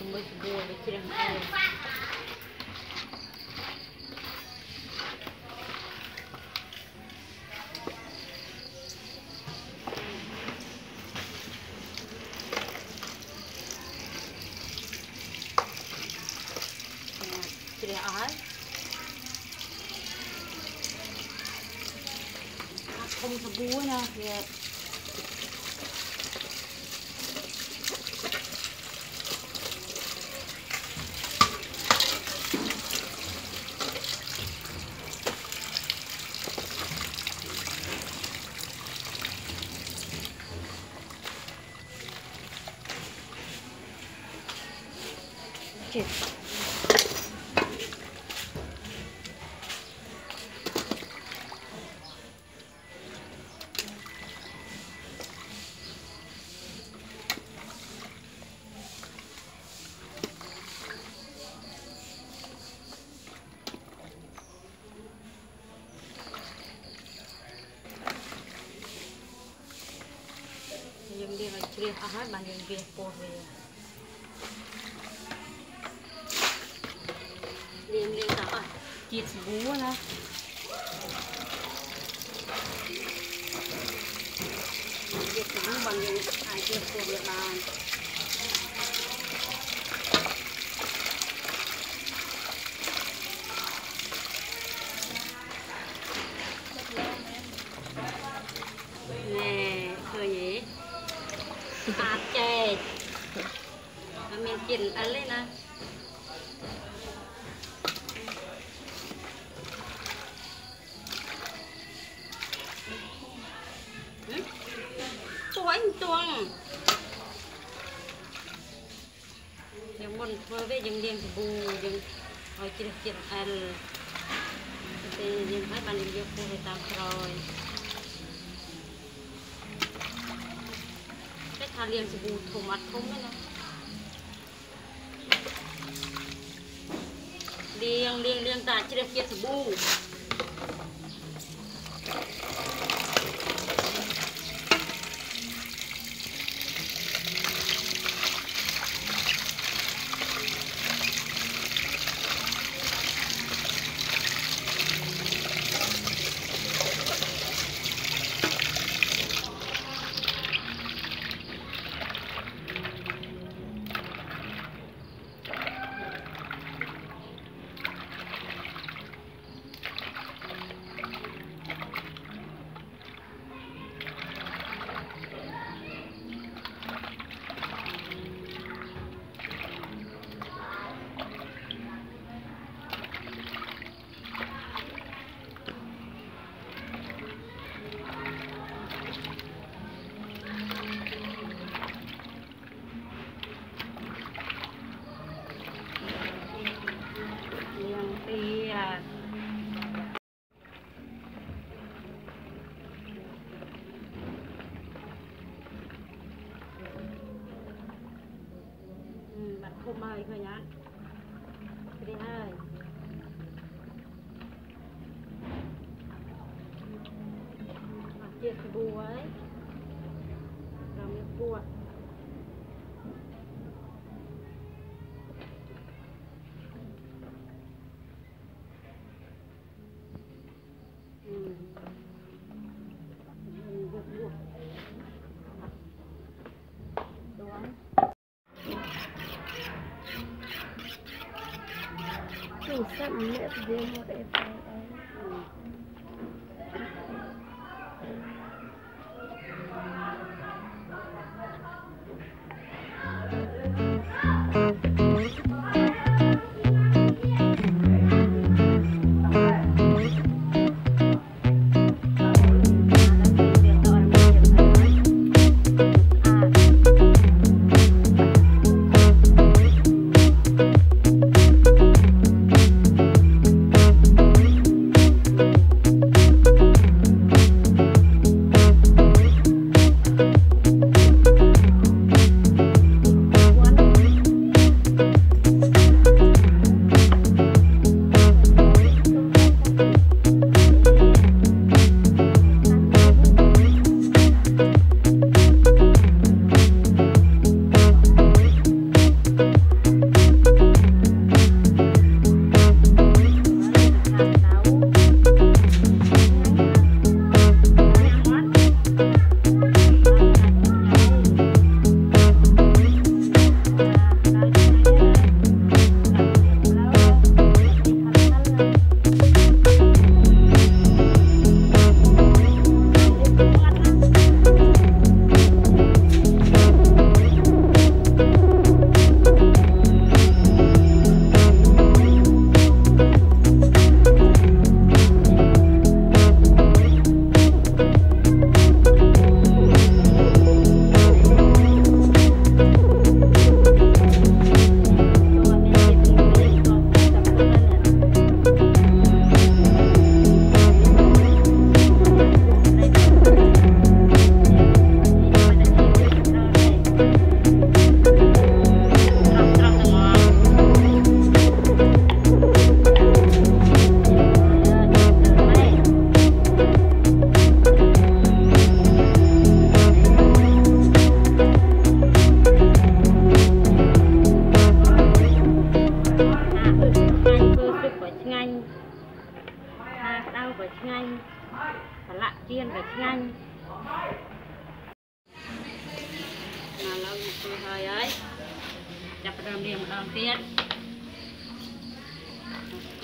ఉంటుంది យើងលាងឲ្យជ្រះអស់ហើយបានយើងវាពោះវាលាងលាងដល់អស់ជាតិសាប៊ូណាជាតិសាប៊ូបានយើងអាចជ្រះពោះវាបាន យើងលាងសាប៊ូយើងឲ្យជ្រះជាតិអិលពេលយើងឲ្យបានយើងយកពោះទៅតាមក្រោយថាលាងសាប៊ូធំអត់ធំទេណាលាងលាងលាងតាជ្រះជាតិសាប៊ូ អត់ជាក្បួហើយដល់មានពួត do something else than whatever. thank ឆ្ងាញ់ហាក្តៅក៏ឆ្ងាញ់ប្រឡាក់ជៀនក៏ឆ្ងាញ់មកឡើងធ្វើហើយហើយចាប់ផ្ដើមលាងម្ដងទៀត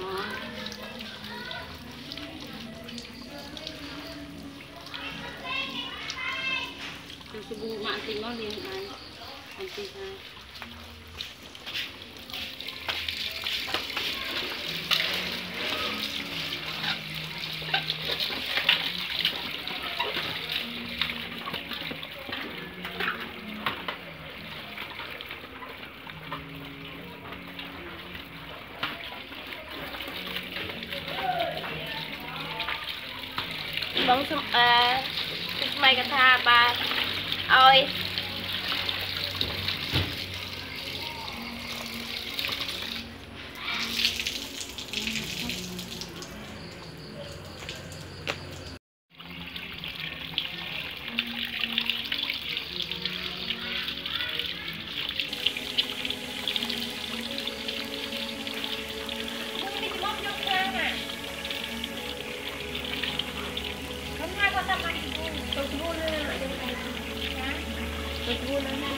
អគឺសាប៊ូមកតិចមកលាងដៃបន្តិចហើយ សុំអឺស្មីកថាបាទឲ្យ ទៅគូលើណា